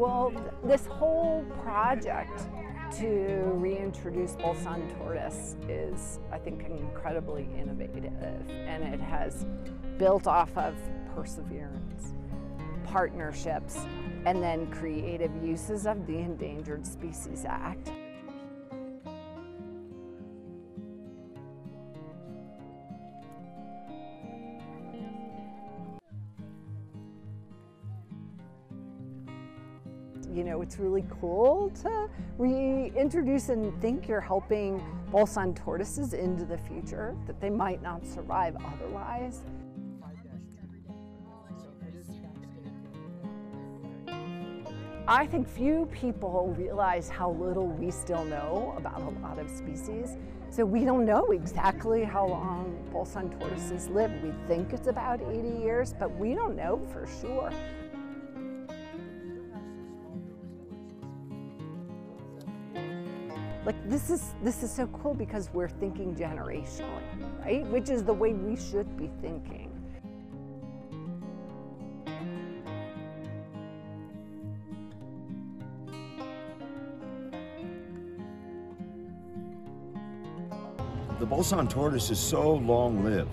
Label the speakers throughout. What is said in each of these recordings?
Speaker 1: Well, this whole project to reintroduce Bolson tortoise is, I think, incredibly innovative, and it has built off of perseverance, partnerships, and then creative uses of the Endangered Species Act. You know, it's really cool to reintroduce and think you're helping Bolson tortoises into the future, that they might not survive otherwise. I think few people realize how little we still know about a lot of species. So we don't know exactly how long Bolson tortoises live. We think it's about 80 years, but we don't know for sure. Like this is this is so cool because we're thinking generationally, right? Which is the way we should be thinking.
Speaker 2: The Bolson tortoise is so long-lived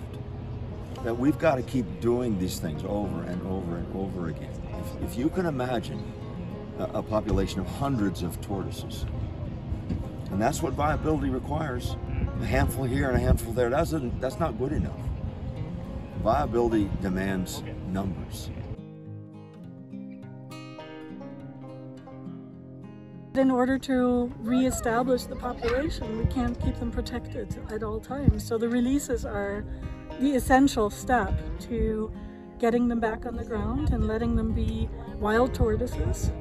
Speaker 2: that we've got to keep doing these things over and over and over again. If, if you can imagine a population of hundreds of tortoises and that's what viability requires. Mm-hmm. A handful here and a handful there. That's, a, that's not good enough. Viability demands numbers.
Speaker 3: In order to reestablish the population, we can't keep them protected at all times. So the releases are the essential step to getting them back on the ground and letting them be wild tortoises.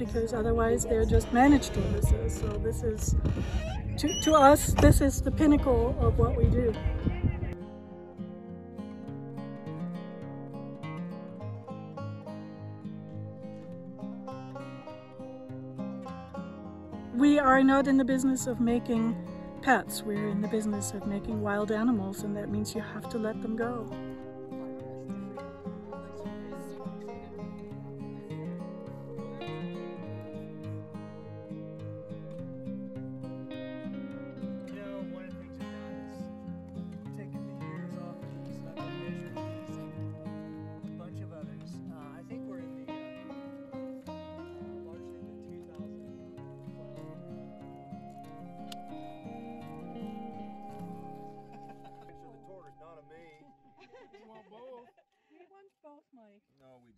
Speaker 3: Because otherwise they're just managed tortoises. So this is, to, to us, this is the pinnacle of what we do. We are not in the business of making pets. We're in the business of making wild animals, and that means you have to let them go.